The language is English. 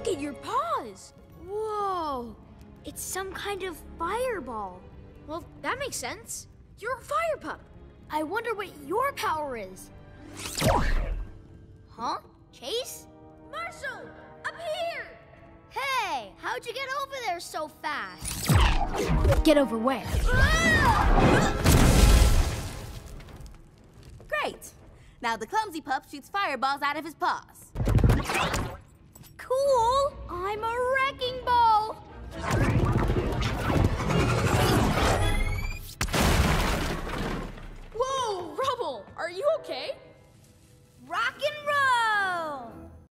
Look at your paws! Whoa! It's some kind of fireball. Well, that makes sense. You're a fire pup. I wonder what your power is. Huh? Chase? Marshall! Up here! Hey, how'd you get over there so fast? Get over where? Great! Now the clumsy pup shoots fireballs out of his paws. Are you okay? Rock and roll!